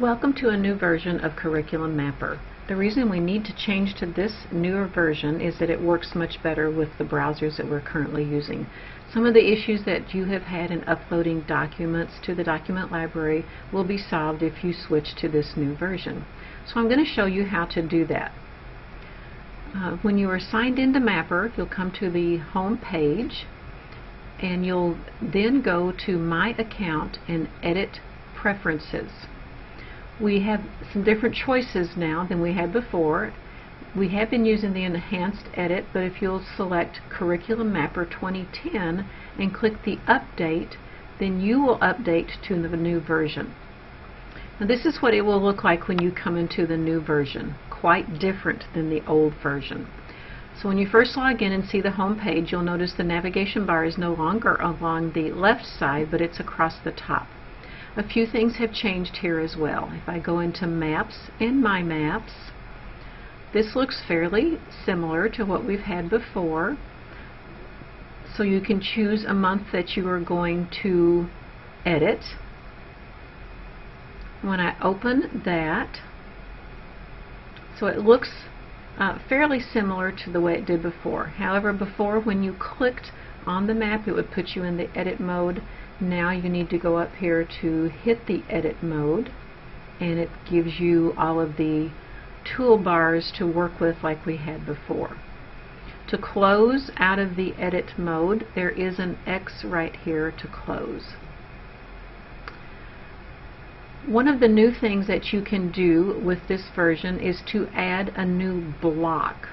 Welcome to a new version of Curriculum Mapper. The reason we need to change to this newer version is that it works much better with the browsers that we're currently using. Some of the issues that you have had in uploading documents to the document library will be solved if you switch to this new version. So I'm going to show you how to do that. Uh, when you are signed into Mapper, you'll come to the home page and you'll then go to My Account and Edit Preferences we have some different choices now than we had before. We have been using the enhanced edit, but if you'll select Curriculum Mapper 2010 and click the update, then you will update to the new version. Now this is what it will look like when you come into the new version, quite different than the old version. So when you first log in and see the home page, you'll notice the navigation bar is no longer along the left side, but it's across the top. A few things have changed here as well. If I go into Maps and My Maps, this looks fairly similar to what we've had before. So you can choose a month that you are going to edit. When I open that, so it looks uh, fairly similar to the way it did before. However, before when you clicked on the map, it would put you in the edit mode now you need to go up here to hit the edit mode and it gives you all of the toolbars to work with like we had before. To close out of the edit mode there is an X right here to close. One of the new things that you can do with this version is to add a new block.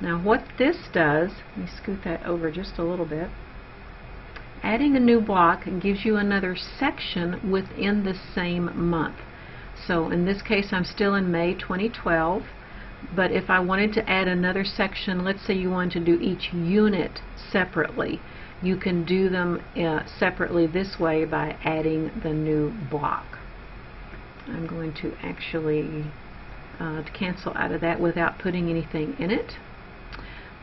Now what this does, let me scoot that over just a little bit, Adding a new block gives you another section within the same month. So in this case I'm still in May 2012 but if I wanted to add another section, let's say you want to do each unit separately, you can do them uh, separately this way by adding the new block. I'm going to actually uh, cancel out of that without putting anything in it.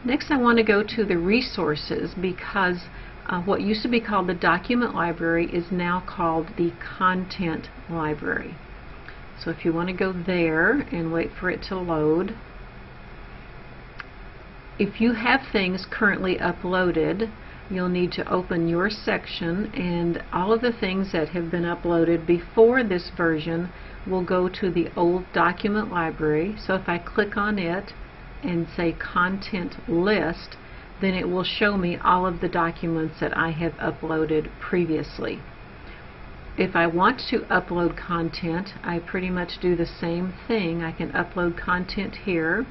Next I want to go to the resources because uh, what used to be called the document library is now called the content library. So if you want to go there and wait for it to load, if you have things currently uploaded, you'll need to open your section and all of the things that have been uploaded before this version will go to the old document library. So if I click on it and say content list, then it will show me all of the documents that I have uploaded previously. If I want to upload content, I pretty much do the same thing. I can upload content here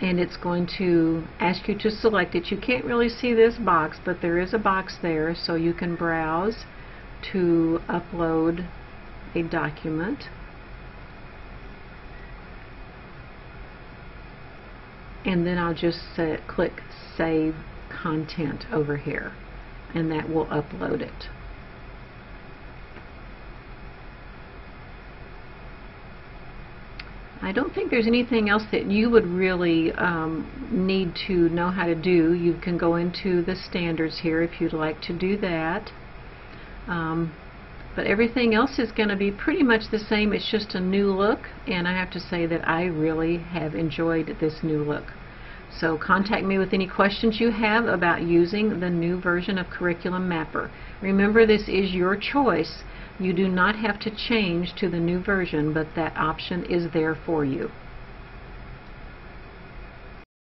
and it's going to ask you to select it. You can't really see this box, but there is a box there so you can browse to upload a document. And then I'll just click Save Content over here and that will upload it. I don't think there's anything else that you would really um, need to know how to do. You can go into the standards here if you'd like to do that. Um, but everything else is going to be pretty much the same. It's just a new look, and I have to say that I really have enjoyed this new look. So contact me with any questions you have about using the new version of Curriculum Mapper. Remember, this is your choice. You do not have to change to the new version, but that option is there for you.